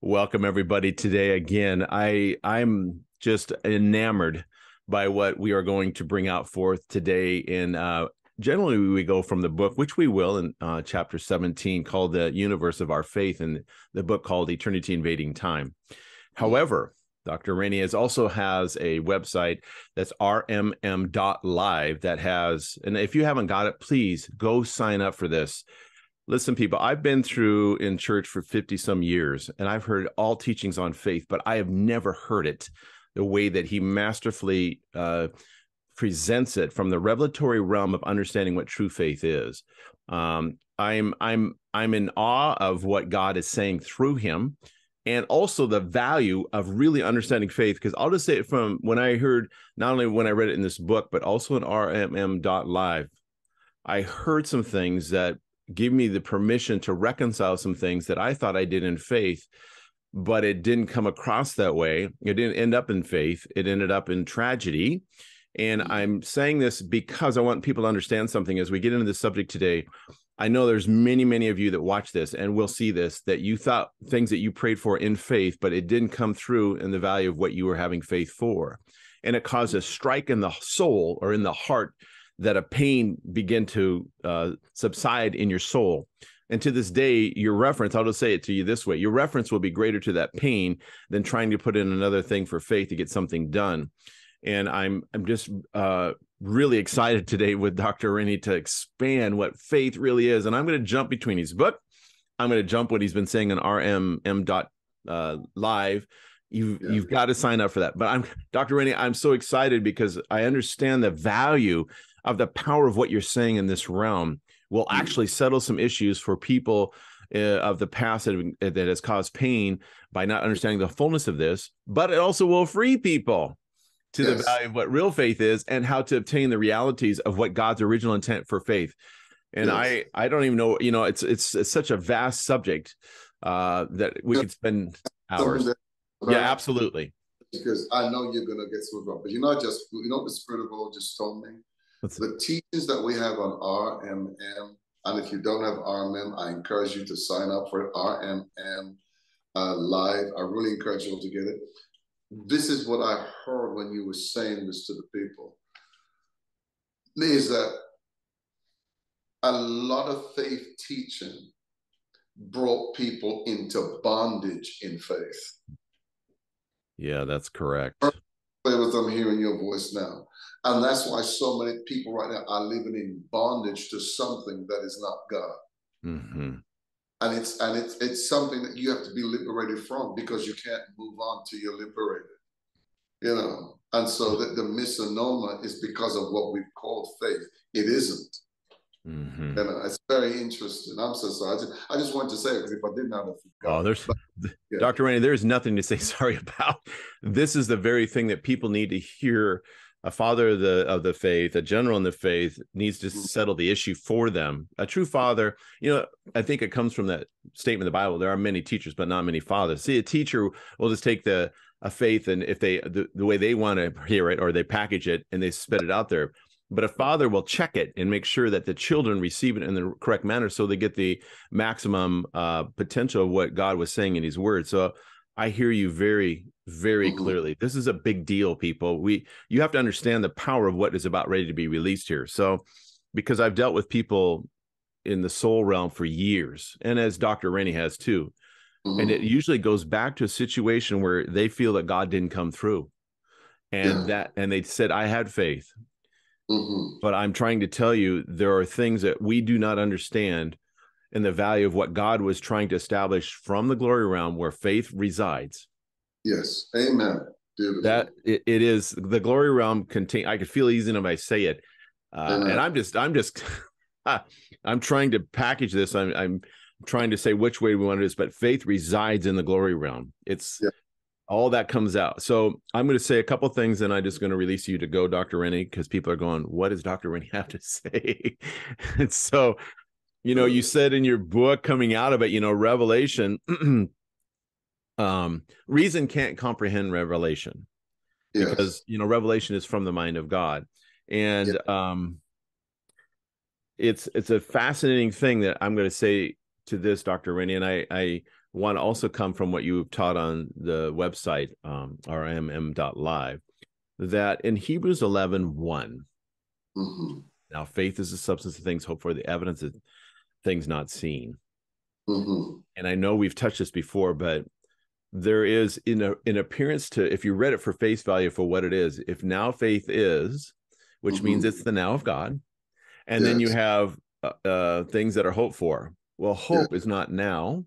Welcome everybody today again. I I'm just enamored by what we are going to bring out forth today. And uh, generally, we go from the book, which we will in uh, chapter 17, called The Universe of Our Faith, and the book called Eternity Invading Time. However, Dr. Renny also has a website that's rmm.live that has, and if you haven't got it, please go sign up for this. Listen, people, I've been through in church for 50 some years and I've heard all teachings on faith, but I have never heard it the way that he masterfully uh, presents it from the revelatory realm of understanding what true faith is. Um, I'm I'm I'm in awe of what God is saying through him, and also the value of really understanding faith. Because I'll just say it from when I heard not only when I read it in this book, but also in RMM.live, I heard some things that give me the permission to reconcile some things that I thought I did in faith, but it didn't come across that way. It didn't end up in faith, it ended up in tragedy. And mm-hmm. I'm saying this because I want people to understand something as we get into this subject today. I know there's many, many of you that watch this and will see this that you thought things that you prayed for in faith, but it didn't come through in the value of what you were having faith for. And it caused a strike in the soul or in the heart that a pain begin to uh, subside in your soul. And to this day, your reference, I'll just say it to you this way your reference will be greater to that pain than trying to put in another thing for faith to get something done. And I'm I'm just uh, really excited today with Dr. Renny to expand what faith really is. And I'm going to jump between his book. I'm going to jump what he's been saying on RMM dot uh, live. You've yeah. you've got to sign up for that. But I'm Dr. Renny, I'm so excited because I understand the value of the power of what you're saying in this realm will mm. actually settle some issues for people uh, of the past that, that has caused pain by not understanding the fullness of this, but it also will free people to yes. the value of what real faith is and how to obtain the realities of what God's original intent for faith. And yes. I, I don't even know, you know, it's, it's, it's such a vast subject uh, that we could spend hours. That, yeah, absolutely. Because I know you're going to get some but you're not just, you know, the Spirit of God just told me the teachings that we have on RMM, and if you don't have RMM, I encourage you to sign up for RMM uh, live. I really encourage you all to get it. This is what I heard when you were saying this to the people. Is that a lot of faith teaching brought people into bondage in faith. Yeah, that's correct. Play with them hearing your voice now. And that's why so many people right now are living in bondage to something that is not God. Mm-hmm. And it's and it's it's something that you have to be liberated from because you can't move on till you're liberated. You know, and so the, the misnomer is because of what we've called faith. It isn't. Mm-hmm. You know, it's very interesting. I'm so sorry. I just, I just wanted to say because if I didn't have it, oh, there's but, yeah. Dr. Renny, there's nothing to say sorry about. This is the very thing that people need to hear a father of the of the faith, a general in the faith, needs to mm-hmm. settle the issue for them. A true father, you know, I think it comes from that statement in the Bible. There are many teachers, but not many fathers. See, a teacher will just take the a faith and if they the, the way they want to hear it or they package it and they spit it out there. But a father will check it and make sure that the children receive it in the correct manner so they get the maximum uh, potential of what God was saying in his word. So I hear you very, very mm-hmm. clearly. This is a big deal, people. We you have to understand the power of what is about ready to be released here. So, because I've dealt with people in the soul realm for years, and as Dr. Renny has too, mm-hmm. and it mm-hmm. usually goes back to a situation where they feel that God didn't come through, and yeah. that and they said, "I had faith," mm-hmm. but I'm trying to tell you there are things that we do not understand and the value of what God was trying to establish from the glory realm where faith resides. Yes. Amen. Beautiful. That it, it is the glory realm contain I could feel easy if I say it. Uh, and I'm just I'm just I'm trying to package this. I'm I'm trying to say which way we want this, but faith resides in the glory realm. It's yeah. all that comes out. So I'm going to say a couple things, and I'm just going to release you to go, Dr. Renny, because people are going, "What does Dr. Renny have to say?" and so you know you said in your book coming out of it you know revelation um reason can't comprehend revelation yes. because you know revelation is from the mind of god and yeah. um it's it's a fascinating thing that i'm going to say to this dr renny and i i one also come from what you've taught on the website, um, rmm.live, that in Hebrews 11, 1, mm-hmm. now faith is the substance of things hoped for, the evidence of things not seen. Mm-hmm. And I know we've touched this before, but there is in a in appearance to if you read it for face value for what it is, if now faith is, which mm-hmm. means it's the now of God, and yes. then you have uh, uh, things that are hoped for. Well, hope is not now.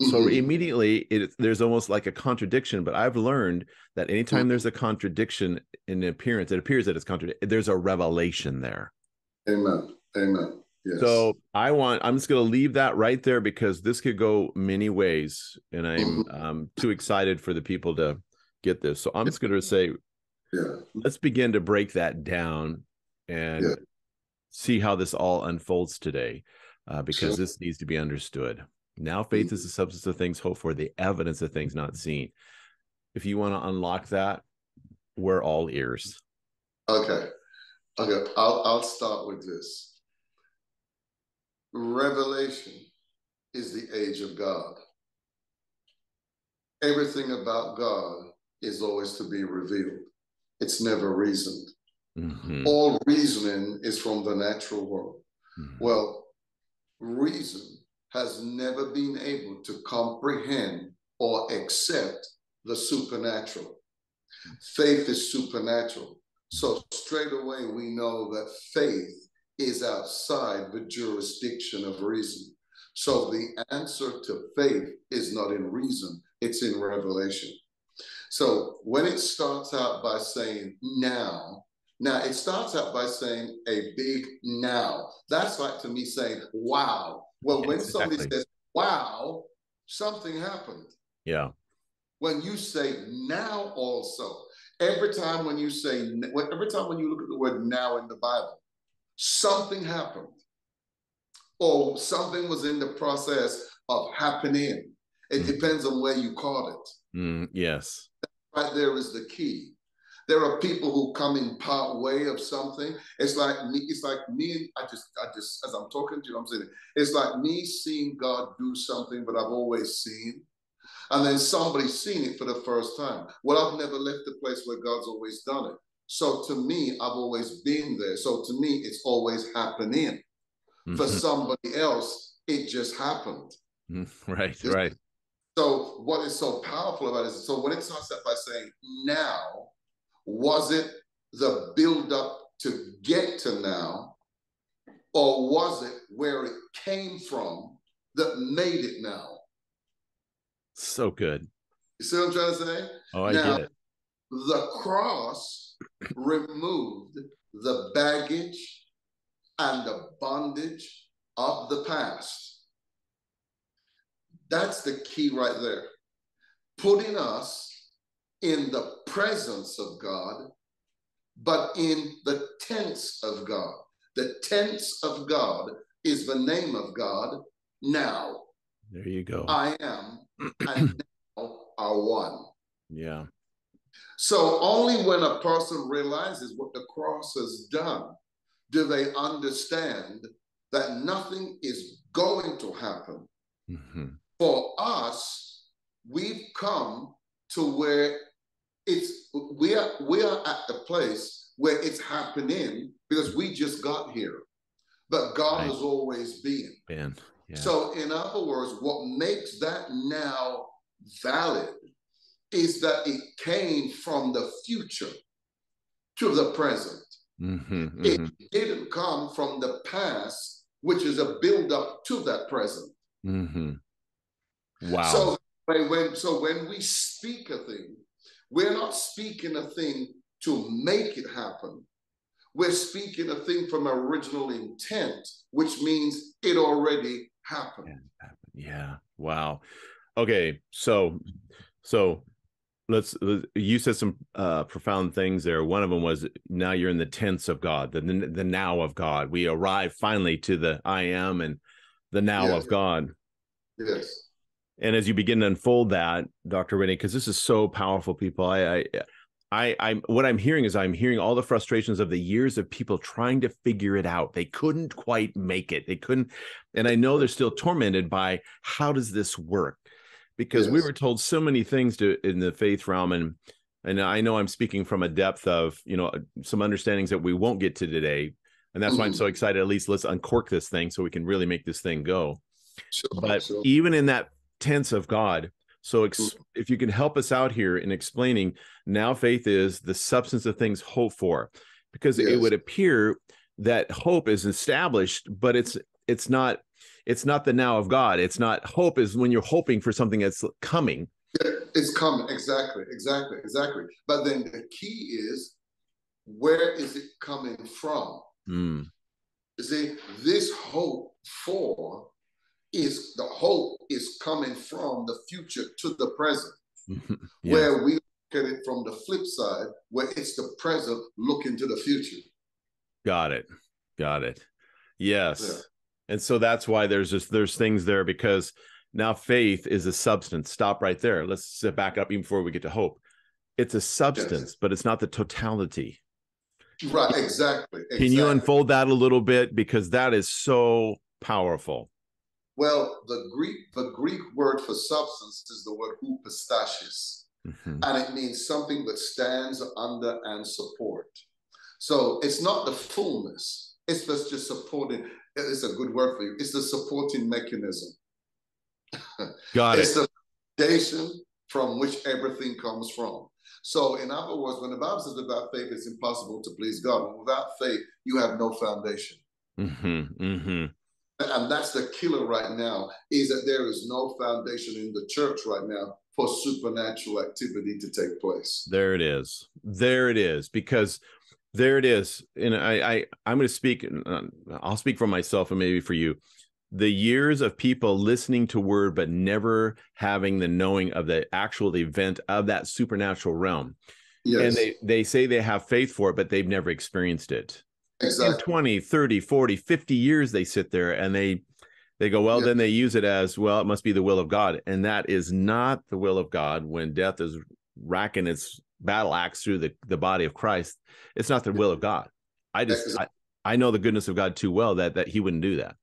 So mm-hmm. immediately it, there's almost like a contradiction, but I've learned that anytime mm-hmm. there's a contradiction in appearance, it appears that it's contradict. There's a revelation there. Amen. Amen. Yes. So I want I'm just going to leave that right there because this could go many ways, and I'm mm-hmm. um, too excited for the people to get this. So I'm just going to say, yeah. let's begin to break that down and yeah. see how this all unfolds today, uh, because sure. this needs to be understood. Now, faith mm-hmm. is the substance of things hoped for, the evidence of things not seen. If you want to unlock that, we're all ears. Okay. Okay. I'll I'll start with this. Revelation is the age of God. Everything about God is always to be revealed. It's never reasoned. Mm-hmm. All reasoning is from the natural world. Mm-hmm. Well, reason has never been able to comprehend or accept the supernatural. Faith is supernatural. So straight away, we know that faith is outside the jurisdiction of reason. So the answer to faith is not in reason, it's in revelation. So when it starts out by saying now, now it starts out by saying a big now. That's like to me saying, wow. Well, when somebody says, wow, something happened. Yeah. When you say now also, every time when you say, every time when you look at the word now in the Bible, something happened or something was in the process of happening. It mm. depends on where you caught it. Mm, yes. Right there is the key. There are people who come in part way of something. It's like me, it's like me, I just, I just, as I'm talking to you, I'm saying, it's like me seeing God do something, but I've always seen. And then somebody seen it for the first time. Well, I've never left the place where God's always done it. So to me, I've always been there. So to me, it's always happening. Mm-hmm. For somebody else, it just happened. Mm-hmm. Right, it's, right. So what is so powerful about it is so when it starts out by saying now, was it the build up to get to now, or was it where it came from that made it now? So good. You see what I'm trying to say? Oh, I now, get it. The cross removed the baggage and the bondage of the past. That's the key right there. Putting us in the presence of God, but in the tense of God. The tense of God is the name of God now. There you go. I am and now are one. Yeah. So only when a person realizes what the cross has done do they understand that nothing is going to happen. Mm-hmm. For us, we've come to where it's we are we are at the place where it's happening because we just got here. But God right. has always been. been yeah. So in other words, what makes that now valid is that it came from the future to the present. Mm-hmm, mm-hmm. It didn't come from the past, which is a build up to that present. Mm-hmm. Wow. So when so when we speak a thing, we're not speaking a thing to make it happen. We're speaking a thing from original intent, which means it already happened. Yeah. Wow. Okay. So so let's you said some uh, profound things there one of them was now you're in the tense of god the, the now of god we arrive finally to the i am and the now yes. of god yes and as you begin to unfold that dr renny because this is so powerful people I, I I, I'm what I'm hearing is I'm hearing all the frustrations of the years of people trying to figure it out. They couldn't quite make it. They couldn't, and I know they're still tormented by how does this work? Because yes. we were told so many things to in the faith realm and and I know I'm speaking from a depth of, you know, some understandings that we won't get to today. And that's why I'm so mm-hmm. excited. At least let's uncork this thing so we can really make this thing go. Sure, but sure. even in that tense of God, so ex- mm-hmm. if you can help us out here in explaining now faith is the substance of things hoped for, because yes. it would appear that hope is established, but it's it's not it's not the now of God. It's not hope is when you're hoping for something that's coming. It's coming exactly, exactly, exactly. But then the key is where is it coming from? Mm. You see, this hope for is the hope is coming from the future to the present, yes. where we look at it from the flip side, where it's the present looking to the future. Got it. Got it. Yes. And so that's why there's just there's things there because now, faith is a substance. Stop right there. Let's sit back up even before we get to hope. It's a substance, yes. but it's not the totality. Right, exactly, exactly. Can you unfold that a little bit because that is so powerful? Well, the Greek the Greek word for substance is the word hypostasis, mm-hmm. and it means something that stands under and support. So it's not the fullness; it's just, just supporting. It's a good word for you. It's the supporting mechanism. Got it's it. the foundation from which everything comes from. So, in other words, when the Bible says without faith it's impossible to please God, without faith you have no foundation. Mm-hmm, mm-hmm. And that's the killer right now is that there is no foundation in the church right now for supernatural activity to take place. There it is. There it is. Because there it is. And I, I I'm going to speak. I'll speak for myself and maybe for you the years of people listening to word but never having the knowing of the actual event of that supernatural realm yes. and they they say they have faith for it but they've never experienced it exactly. In 20 30 40 50 years they sit there and they they go well yes. then they use it as well it must be the will of god and that is not the will of god when death is racking its battle axe through the, the body of christ it's not the will of god. I just I, I know the goodness of god too well that that he wouldn't do that.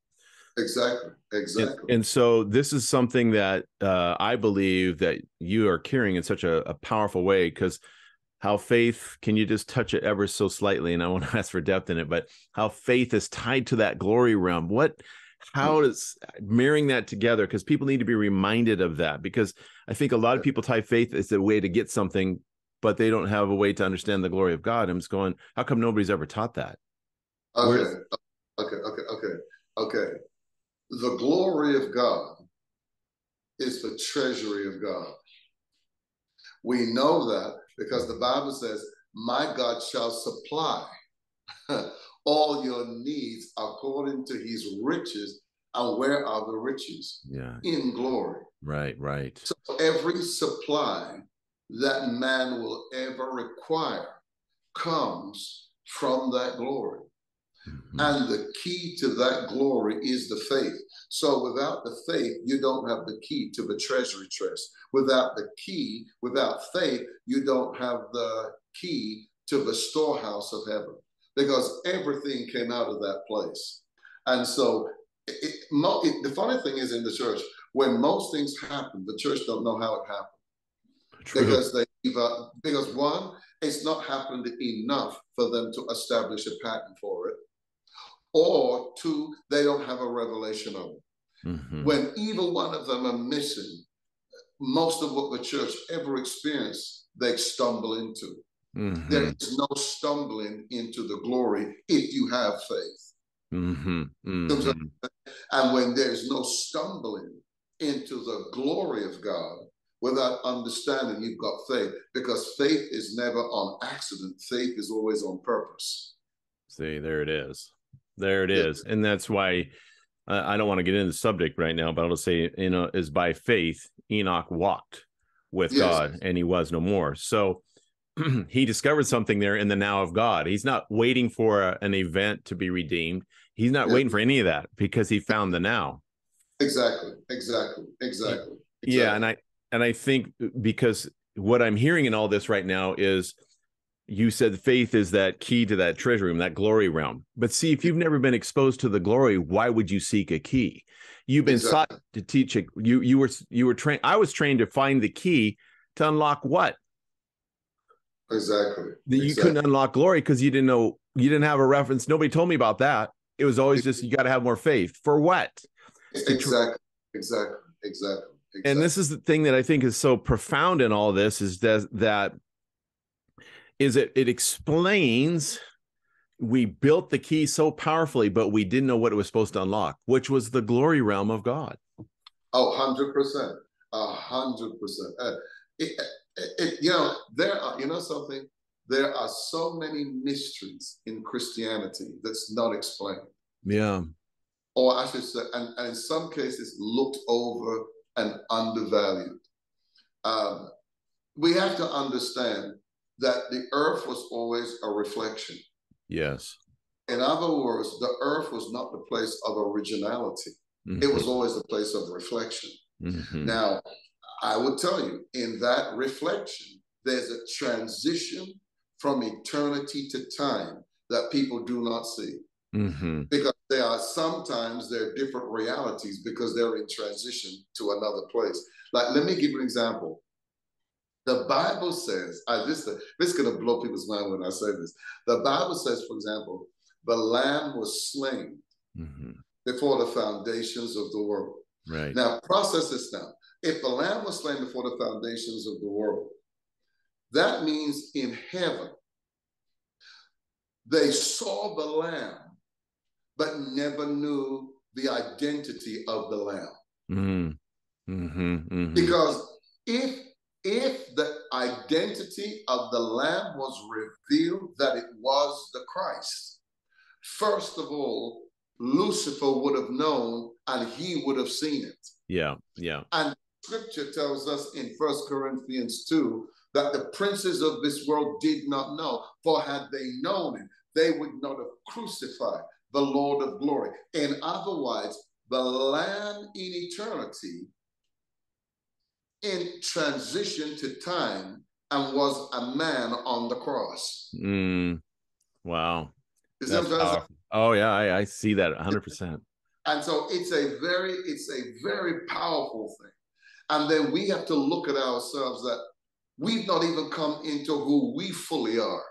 Exactly. Exactly. And, and, so this is something that uh, I believe that you are carrying in such a, a powerful way because how faith can you just touch it ever so slightly? And i want to ask for depth in it but how faith is tied to that glory realm. What how does marrying that together because people need to be reminded of that because i think a lot of people tie faith as a way to get something but they don't have a way to understand the glory of god i'm just going how come nobody's ever taught that okay Where's... okay okay okay okay the glory of God is the treasury of God. We know that because the Bible says, My God shall supply all your needs according to his riches. And where are the riches? Yeah. In glory. Right, right. So every supply that man will ever require comes from that glory. Mm-hmm. And the key to that glory is the faith. So without the faith, you don't have the key to the treasury chest. Without the key, without faith, you don't have the key to the storehouse of heaven because everything came out of that place. And so it, it, the funny thing is in the church, when most things happen, the church don't know how it happened. True. Because they either because one, it's not happened enough for them to establish a pattern for it or two, they don't have a revelation of it. Mm-hmm. When either one of them are missing, most of what the church ever experienced, they stumble into. Mm-hmm. There is no stumbling into the glory if you have faith. Mm-hmm. mm-hmm. And when there's no stumbling into the glory of God without understanding, you've got faith because faith is never on accident, faith is always on purpose. See, there it is. There it is, and that's why uh, I don't want to get into the subject right now, but I'll just say, you know, is by faith Enoch walked with yes. God, and he was no more. So he discovered something there in the now of God. He's not waiting for a, an event to be redeemed. He's not waiting for any of that because he found the now. Exactly. Exactly. Exactly. exactly. Yeah, and I and I think uh, because what I'm hearing in all this right now is you said faith is that key to that treasure room, that glory realm. But see, if you've never been exposed to the glory, why would you seek a key? You've been exactly. sought to teach it. You you were you were trained. I was trained to find the key to unlock what? Exactly. That you exactly. couldn't unlock glory because you didn't know you didn't have a reference. Nobody told me about that. It was always just you got to have more faith. For what? Exactly. Exactly. Exactly. Exactly. And this is the thing that I think is so profound in all this is that that is it it explains we built the key so powerfully, but we didn't know what it was supposed to unlock, which was the glory realm of God. Oh, 100%. A hundred percent. Uh, you know, there are, you know something? There are so many mysteries in Christianity that's not explained. Yeah. Or I should say, and, and in some cases, looked over and undervalued. Um, we have to understand that the earth was always a reflection. Yes. In other words, the earth was not the place of originality. Mm-hmm. It was always the place of reflection. Mm-hmm. Now, I will tell you, in that reflection, there's a transition from eternity to time that people do not see. Mm-hmm. Because there are sometimes there are different realities because they're in transition to another place. Like, let me give you an example. The Bible says, I this, this is going to blow people's mind when I say this. The Bible says, for example, the lamb was slain mm-hmm. before the foundations of the world. Right. Now, process this now. If the lamb was slain before the foundations of the world, that means in heaven, they saw the lamb, but never knew the identity of the lamb. Mm-hmm. Mm-hmm. Mm-hmm. Because if if the identity of the lamb was revealed that it was the Christ, first of all, Lucifer would have known and he would have seen it. Yeah, yeah. And scripture tells us in First Corinthians 2 that the princes of this world did not know, for had they known it, they would not have crucified the Lord of glory. In other words, the Lamb in eternity in transition to time and was a man on the cross. Mm, wow. Oh yeah, I, I see that 100. percent And so it's a very, it's a very powerful thing. And then we have to look at ourselves that we've not even come into who we fully are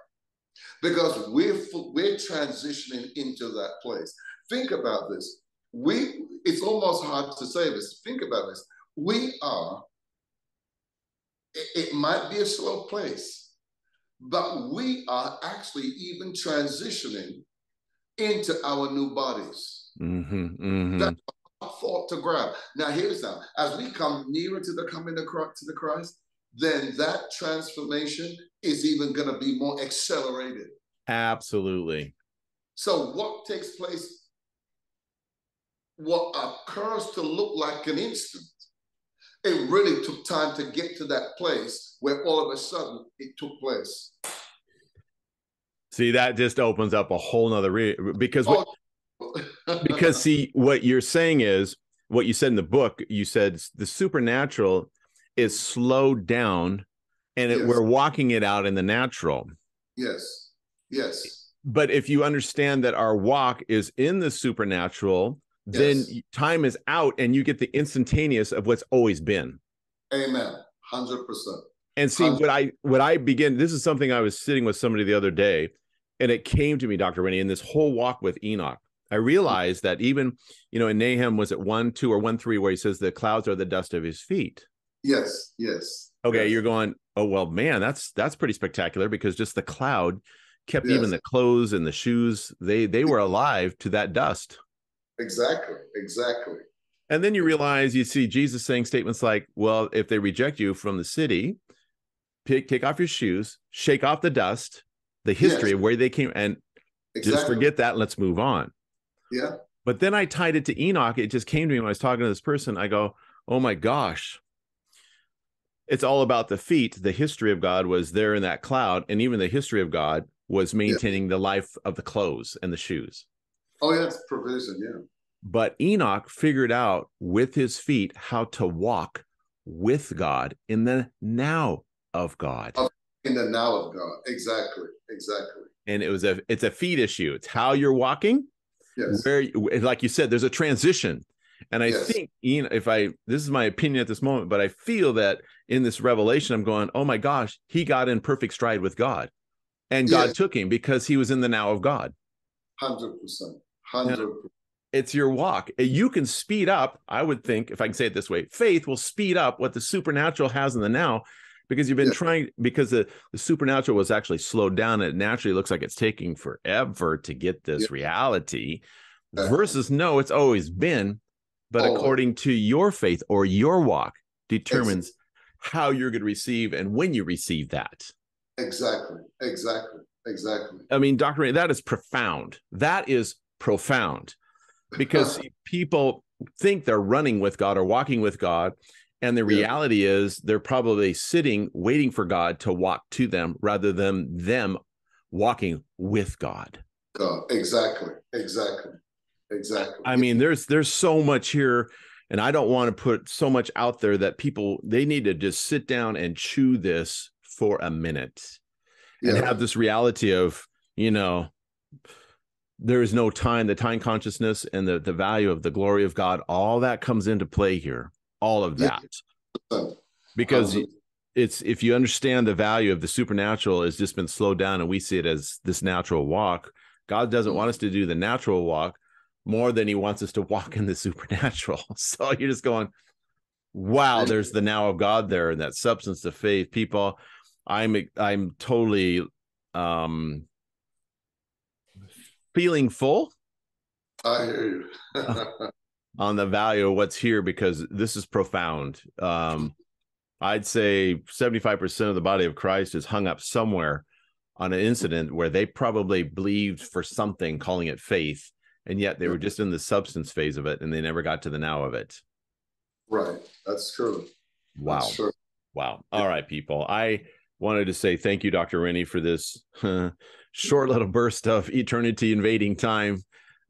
because we're we're transitioning into that place. Think about this. We it's almost hard to say this. Think about this. We are it, it might be a slow place, but we are actually even transitioning into our new bodies. Mm-hmm, mm-hmm. That's thought to grab. Now, here's now, as we come nearer to the coming of Christ, to the Christ, then that transformation is even going to be more accelerated. Absolutely. So, what takes place, what occurs to look like an instant, it really took time to get to that place where all of a sudden it took place. See, that just opens up a whole nother re- because what, oh. because see what you're saying is what you said in the book. You said the supernatural is slowed down, and it, yes. we're walking it out in the natural. Yes. Yes. But if you understand that our walk is in the supernatural, yes. then time is out, and you get the instantaneous of what's always been. Amen. Hundred percent. And see 100. what I what I begin. This is something I was sitting with somebody the other day, and it came to me, Doctor Renny, in this whole walk with Enoch. I realized that even, you know, in Nahum, was it one, two, or one, three, where he says the clouds are the dust of his feet? Yes, yes. Okay, yes. you're going, oh well, man, that's that's pretty spectacular because just the cloud kept yes. even the clothes and the shoes, they they were alive to that dust. Exactly, exactly. And then you realize you see Jesus saying statements like, well, if they reject you from the city, pick, take off your shoes, shake off the dust, the history yes. of where they came, and exactly. just forget that. let's move on. Yeah. But then I tied it to Enoch. It just came to me when I was talking to this person. I go, oh my gosh. It's all about the feet. The history of God was there in that cloud. And even the history of God was maintaining yeah. the life of the clothes and the shoes. Oh, yeah, it's provision. Yeah. But Enoch figured out with his feet how to walk with God in the now of God. In the now of God. Exactly. Exactly. And it was a it's a feet issue. It's how you're walking Yes. Where, like you said, there's a transition. And I yes. think, know, if I, this is my opinion at this moment, but I feel that in this revelation, I'm going, oh my gosh, he got in perfect stride with God. And God yes. took him because he was in the now of God. 100%. 100%. It's your walk. You can speed up, I would think, if I can say it this way faith will speed up what the supernatural has in the now because you've been yeah. trying because the, the supernatural was actually slowed down and it naturally looks like it's taking forever to get this reality versus no it's always been but oh. according to your faith or your walk determines exactly. how you're going to receive and when you receive that exactly exactly exactly i mean dr that is profound that is profound because people think they're running with god or walking with god and the reality yeah. is they're probably sitting waiting for God to walk to them rather than them walking with God. God. Exactly. Exactly. Exactly. I mean, there's there's so much here and I don't want to put so much out there that people they need to just sit down and chew this for a minute yeah. and have this reality of, you know, there is no time, the time consciousness and the the value of the glory of God, all that comes into play here all of that yeah. because um, it's if you understand the value of the supernatural has just been slowed down and we see it as this natural walk god doesn't mm-hmm. want us to do the natural walk more than he wants us to walk in the supernatural. So you're just going wow there's the now of god there and that substance of faith. People i'm i'm totally um feeling full i hear you. on the value of what's here because this is profound. Um, I'd say 75% of the body of Christ is hung up somewhere on an incident where they probably believed for something, calling it faith, and yet they were just in the substance phase of it and they never got to the now of it. Right. That's true. Wow. That's true. Wow. All right, people. I wanted to say thank you, Dr. Renny, for this short little burst of eternity invading time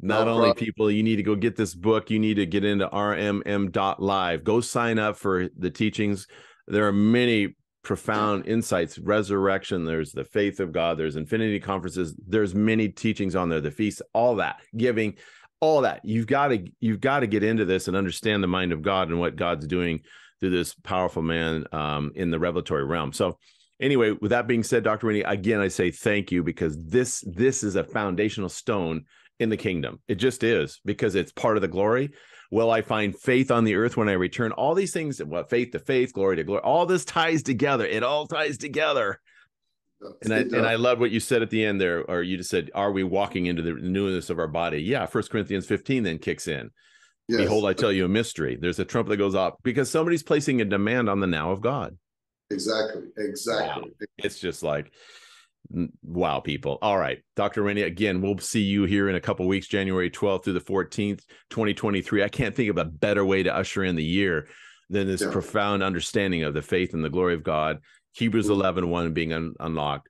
not no only people you need to go get this book you need to get into rmm.live go sign up for the teachings there are many profound insights resurrection there's the faith of god there's infinity conferences there's many teachings on there the feast all that giving all that you've got to you've got to get into this and understand the mind of god and what god's doing through this powerful man um, in the revelatory realm so anyway with that being said dr Renny, again i say thank you because this this is a foundational stone in the kingdom. It just is because it's part of the glory. Will I find faith on the earth when I return? All these things, what faith to faith, glory to glory, all this ties together. It all ties together. and I and I love what you said at the end there, or you just said, "Are we walking into the newness of our body?" Yeah, First Corinthians fifteen then kicks in. Yes. Behold, I tell you a mystery. There's a trumpet that goes off because somebody's placing a demand on the now of God. Exactly. Exactly. Wow. It's just like wow people. All right dr Renny, again we'll see you here in a couple weeks january 12th through the 14th 2023 i can't think of a better way to usher in the year than this yeah. profound understanding of the faith and the glory of god. Hebrews 11 1 being un- unlocked.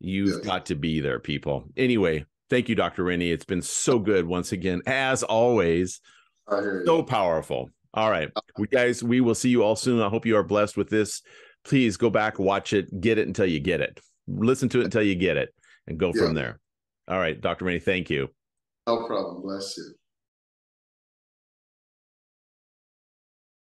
You've yeah. got to be there people. Anyway thank you dr Renny. it's been so good once again as always. So powerful. All right we guys we will see you all soon. I hope you are blessed with this. Please go back watch it get it until you get it listen to it until you get it and go yeah. from there. All right, Dr. Renny, thank you. No problem. Bless you.